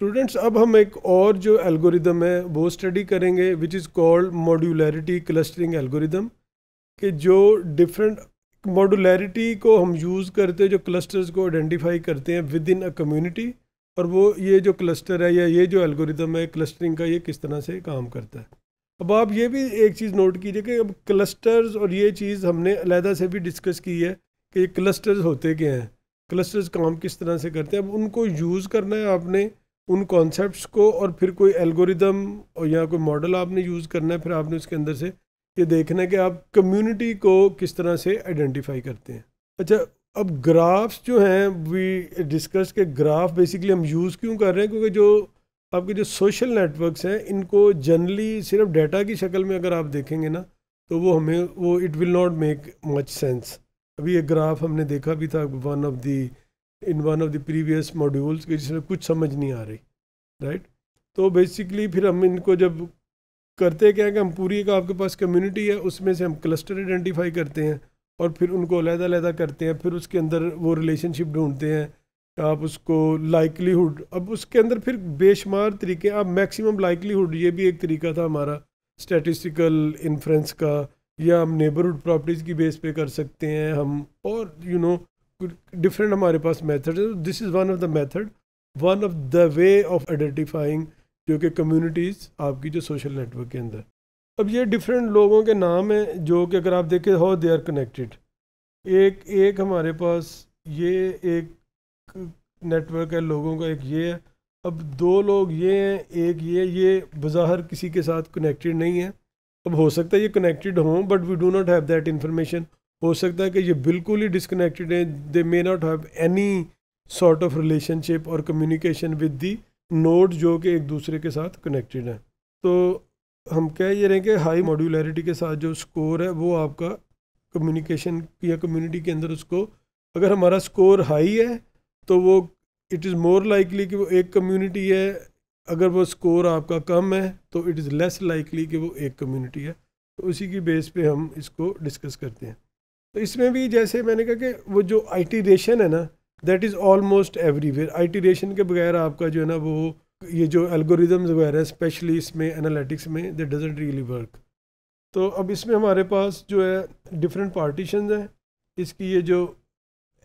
Students, अब हम एक और जो एल्गोरिदम है, वो स्टडी करेंगे which is called modularity clustering algorithm कि जो डिफरेंट मॉडुलरिटी को हम यूज़ करते हैं, जो क्लस्टर्स को आइडेंटिफाई करते हैं विद इन अ कम्युनिटी और वो, ये जो क्लस्टर है, या ये जो एल्गोरिदम है क्लस्टरिंग का ये किस तरह से काम करता है। अब आप ये भी एक चीज़ नोट कीजिए कि अब क्लस्टर्स और ये चीज़ हमने अलहदा से भी डिस्कस की है कि ये क्लस्टर्स होते क्या हैं क्लस्टर्स काम किस तरह से करते हैं। अब उनको यूज़ करना है आपने उन कॉन्सेप्ट्स को और फिर कोई एल्गोरिदम और या कोई मॉडल आपने यूज़ करना है, फिर आपने उसके अंदर से ये देखना है कि आप कम्युनिटी को किस तरह से आइडेंटिफाई करते हैं। अच्छा अब ग्राफ्स जो हैं वी डिस्कस के ग्राफ बेसिकली हम यूज़ क्यों कर रहे हैं? क्योंकि जो आपके जो सोशल नेटवर्क्स हैं, इनको जनरली सिर्फ़ डाटा की शक्ल में अगर आप देखेंगे ना तो वो हमें, वो it will not make much sense अभी ये ग्राफ हमने देखा भी था one of the in one of the previous modules के जिसमें कुछ समझ नहीं आ रही राइट तो बेसिकली फिर हम इनको जब करते क्या है कि हम पूरी एक आपके पास कम्युनिटी है, उसमें से हम क्लस्टर आइडेंटिफाई करते हैं और फिर उनको अलहदा अलहदा करते हैं, फिर उसके अंदर वो रिलेशनशिप ढूंढते हैं, आप उसको लाइकलीहुड अब उसके अंदर फिर बेशुमार तरीके, आप मैक्सिमम लाइकलीहुड ये भी एक तरीका था हमारा स्टैटिस्टिकल इन्फ्रेंस का, या हम नेबरहुड प्रॉपर्टीज़ की बेस पे कर सकते हैं, हम और यू you नो डिफरेंट हमारे पास मेथड है this is one of the method one of the way of identifying जो कि कम्युनिटीज़ आपकी जो सोशल नेटवर्क के अंदर। अब ये डिफरेंट लोगों के नाम हैं जो कि अगर आप देखें हाउ दे आर कनेक्टेड एक एक हमारे पास ये एक नेटवर्क है, लोगों का एक ये है। अब दो लोग ये हैं, एक ये है ये बाहर किसी के साथ कनेक्टेड नहीं है। अब हो सकता है ये कनेक्टेड हों but we do not have that information हो सकता है कि ये बिल्कुल ही डिसकनेक्टेड हैं। They may not have any sort of relationship और कम्युनिकेशन विद दी नोड जो कि एक दूसरे के साथ कनेक्टेड हैं। तो हम कह ये रहे हैं कि हाई मॉड्यूलरिटी के साथ जो स्कोर है, वो आपका कम्युनिकेशन या कम्युनिटी के अंदर उसको, अगर हमारा स्कोर हाई है तो वो इट इज़ मोर लाइकली कि वो एक कम्युनिटी है। अगर वो स्कोर आपका कम है तो इट इज़ लेस लाइकली कि वो एक कम्युनिटी है। तो उसी की बेस पे हम इसको डिस्कस करते हैं। तो इसमें भी जैसे मैंने कहा कि वो जो आइटीरेशन है ना that is almost everywhere iteration के बगैर आपका जो है ना, वो ये जो एल्गोरिदम्स वगैरह हैं स्पेशली इसमें एनालिटिक्स में दे डजेंट रियली वर्क तो अब इसमें हमारे पास जो है डिफरेंट पार्टीशन हैं। इसकी ये जो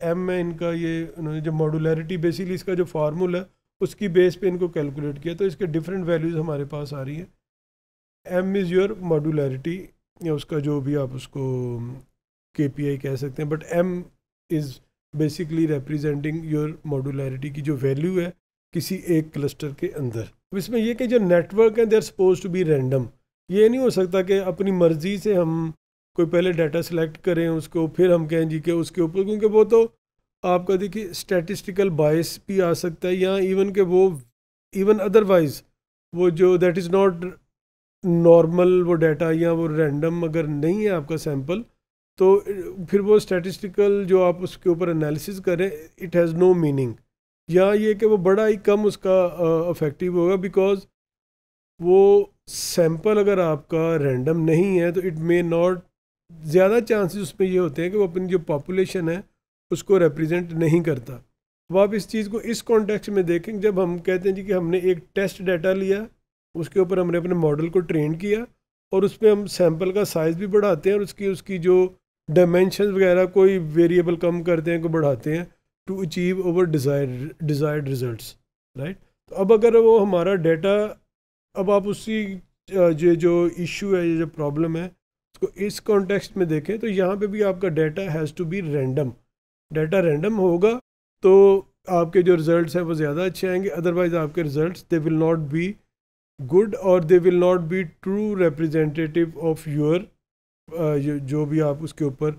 एम है, इनका ये, उन्होंने जो मॉडुलरिटी बेसिकली इसका जो फार्मूला उसकी बेस पे इनको कैलकुलेट किया। तो इसके डिफरेंट वैल्यूज़ हमारे पास आ रही हैं। एम इज़ योर मॉडुलरिटी या उसका जो भी आप उसको के पी आई कह सकते हैं but M is basically representing your modularity की जो वैल्यू है किसी एक क्लस्टर के अंदर। अब इसमें यह कि जो नेटवर्क हैं they are suppose to be random ये नहीं हो सकता कि अपनी मर्ज़ी से हम कोई पहले डाटा सेलेक्ट करें, उसको फिर हम कहें जी के उसके ऊपर, क्योंकि वो तो आपका देखिए स्टैटिस्टिकल बायस भी आ सकता है, या इवन के वो इवन अदरवाइज़ वो जो दैट इज़ नॉट नॉर्मल वो डाटा या वो रैंडम अगर नहीं है आपका सैंपल तो फिर वो स्टैटिस्टिकल जो आप उसके ऊपर एनालिसिस करें इट हैज़ नो मीनिंग या ये कि वो बड़ा ही कम उसका अफेक्टिव होगा बिकॉज़ वो सैंपल अगर आपका रैंडम नहीं है तो इट मे नॉट ज़्यादा चांसेस उसमें ये होते हैं कि वो अपनी जो पॉपुलेशन है, उसको रिप्रेजेंट नहीं करता। वो आप इस चीज़ को इस कॉन्टेक्स्ट में देखें, जब हम कहते हैं जी कि हमने एक टेस्ट डाटा लिया, उसके ऊपर हमने अपने मॉडल को ट्रेन किया, और उसमें हम सैंपल का साइज़ भी बढ़ाते हैं, और उसकी उसकी जो डायमेंशन वगैरह कोई वेरिएबल कम करते हैं को बढ़ाते हैं to achieve over desire desired result right तो अब अगर वो हमारा डेटा अब आप उसी जो जो इशू है, ये जो प्रॉब्लम है, उसको इस कॉन्टेक्स्ट में देखें तो यहाँ पे भी आपका data has to be random data random होगा तो आपके जो रिज़ल्ट हैं वो ज़्यादा अच्छे आएँगे अदरवाइज़ आपके result they will not be good और they will not be true representative of your जो भी आप उसके ऊपर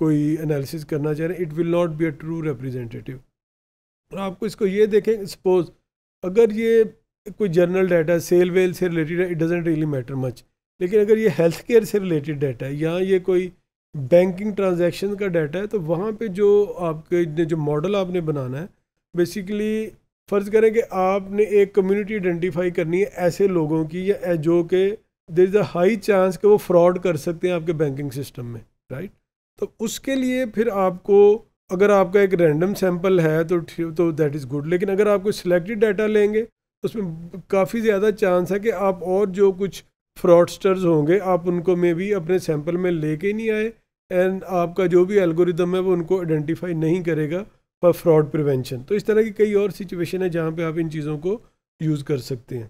कोई एनालिसिस करना चाह रहे हैं it will not be a true representative और आपको इसको ये देखें सपोज़ अगर ये कोई जर्नल डाटा सेल वेल से रिलेटेड है it doesn't really matter much लेकिन अगर ये हेल्थ केयर से रिलेटेड डाटा है, या ये कोई बैंकिंग ट्रांजैक्शन का डाटा है तो वहाँ पे जो आपके जो मॉडल आपने बनाना है बेसिकली फ़र्ज़ करें कि आपने एक कम्युनिटी आइडेंटिफाई करनी है ऐसे लोगों की या जो कि there is a high chance कि वो फ्रॉड कर सकते हैं आपके बैंकिंग सिस्टम में राइट तो उसके लिए फिर आपको, अगर आपका एक रैंडम सैंपल है तो तो दैट इज़ गुड लेकिन अगर आप कोई सिलेक्टेड डाटा लेंगे, उसमें काफ़ी ज़्यादा चांस है कि आप और जो कुछ फ्रॉडस्टर्स होंगे, आप उनको में भी अपने सैंपल में लेके नहीं आए एंड आपका जो भी एल्गोरिदम है, वो उनको आइडेंटिफाई नहीं करेगा फॉर फ्रॉड प्रिवेंशन तो इस तरह की कई और सिचुएशन है जहाँ पे आप इन चीज़ों को यूज़ कर सकते हैं।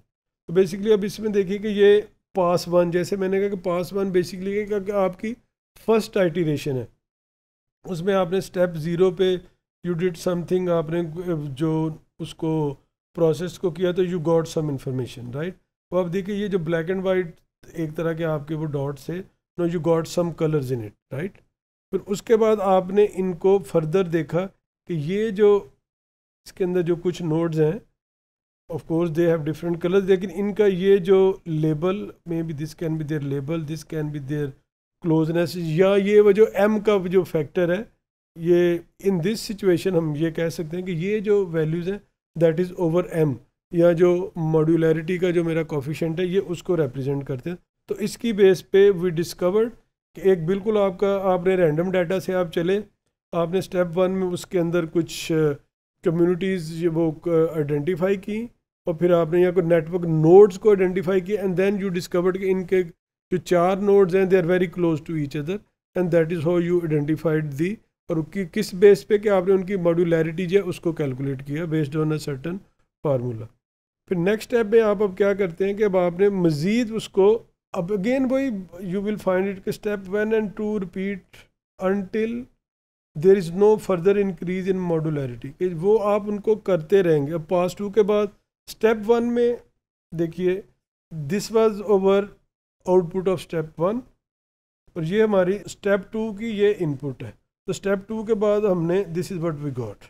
तो बेसिकली अब इसमें देखिए कि ये पास वन, जैसे मैंने कहा कि पास वन बेसिकली क्या, कि आपकी फ़र्स्ट आइटीरेशन है। उसमें आपने स्टेप ज़ीरो पे यू डिड समथिंग आपने जो उसको प्रोसेस को किया तो you got some information right तो आप देखिए ये जो ब्लैक एंड वाइट एक तरह के आपके वो डॉट्स है no you got some colours in it right फिर उसके बाद आपने इनको फर्दर देखा कि ये जो इसके अंदर जो कुछ नोड्स हैं of course they have different colours लेकिन इनका ये जो label may be this can be there label this can be there closeness या ये वो जो एम का जो फैक्टर है, ये इन दिस सिचुएशन हम ये कह सकते हैं कि ये जो वैल्यूज़ हैं दैट इज़ ओवर एम या जो मॉड्यूलरिटी का जो मेरा कॉफिशेंट है, ये उसको रिप्रेजेंट करते हैं। तो इसकी बेस पे वी डिस्कवर्ड कि एक बिल्कुल आपका, आपने रैंडम डाटा से आप चले, आपने स्टेप वन में उसके अंदर कुछ कम्युनिटीज़ वो आइडेंटिफाई की और फिर आपने यहाँ को नेटवर्क नोड्स को आइडेंटिफाई किया एंड देन यू डिस्कवर्ड कि इनके जो चार नोड्स हैं they are very close to each other and that is how you identified the और कि किस बेस पे कि आपने उनकी मॉड्यूलैरिटी जो है उसको कैलकुलेट किया based on a certain formula फिर नेक्स्ट स्टेप में आप अब क्या करते हैं कि अब आपने मज़ीद उसको, अब अगेन वही you will find it step one and two repeat until there is no further increase in modularity वो आप उनको करते रहेंगे। अब पास टू के बाद स्टेप वन में देखिए this was over output of step one और ये हमारी स्टेप टू की ये इनपुट है। तो स्टेप टू के बाद हमने this is what we got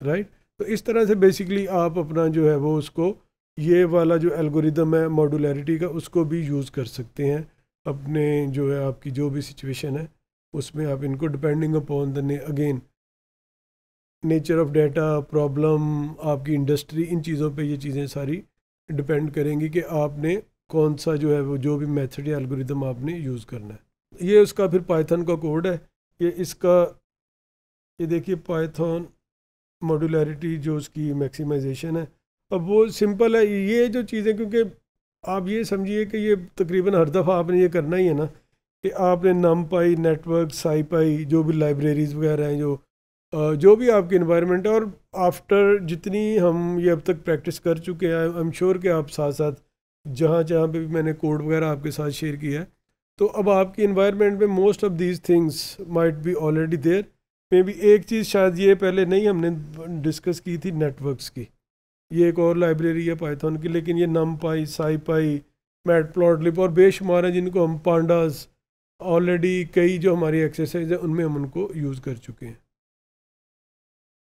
right तो इस तरह से बेसिकली आप अपना जो है वो उसको, ये वाला जो एल्गोरिदम है मॉडुलरिटी का, उसको भी यूज़ कर सकते हैं। अपने जो है आपकी जो भी सिचुएशन है, उसमें आप इनको depending upon the again nature of data problem आपकी इंडस्ट्री इन चीज़ों पे ये चीज़ें सारी डिपेंड करेंगी कि आपने कौन सा जो है वो, जो भी मेथड या एल्गोरिदम आपने यूज़ करना है। ये उसका फिर पाइथन का कोड है। ये इसका, ये देखिए पाइथन मॉड्यूलरिटी जो उसकी मैक्सिमाइजेशन है। अब वो सिंपल है, ये जो चीज़ें, क्योंकि आप ये समझिए कि ये तकरीबन हर दफ़ा आपने ये करना ही है ना, कि आपने नम पाई नेटवर्क साई पाई जो भी लाइब्रेरीज़ वगैरह हैं, जो जो भी आपकी इन्वायरमेंट है और आफ्टर जितनी हम ये अब तक प्रैक्टिस कर चुके हैं आई एम श्योर कि आप साथ साथ जहाँ जहाँ पे भी मैंने कोड वगैरह आपके साथ शेयर किया है तो अब आपकी इन्वायरमेंट में most of these things might be already there maybe एक चीज़ शायद ये पहले नहीं हमने डिस्कस की थी नेटवर्क्स की। ये एक और लाइब्रेरी है पाइथन की, लेकिन ये NumPy SciPy matplotlib और बेशुमार हैं जिनको हम पांडास ऑलरेडी कई जो हमारी एक्सरसाइज है, उनमें हम उनको यूज़ कर चुके हैं।